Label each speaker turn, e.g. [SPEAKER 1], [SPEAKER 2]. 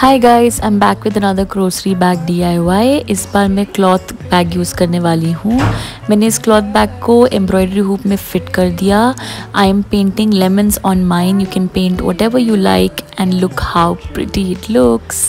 [SPEAKER 1] Hi guys I am back with another grocery bag DIY इस बार मैं cloth bag use करने वाली हूँ। मैंने इस क्लॉथ बैग को एम्ब्रॉयडरी हुप में फ़िट कर दिया। I am painting lemons on mine you can paint whatever you like and look how pretty it looks